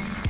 Peace.